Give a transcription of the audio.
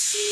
See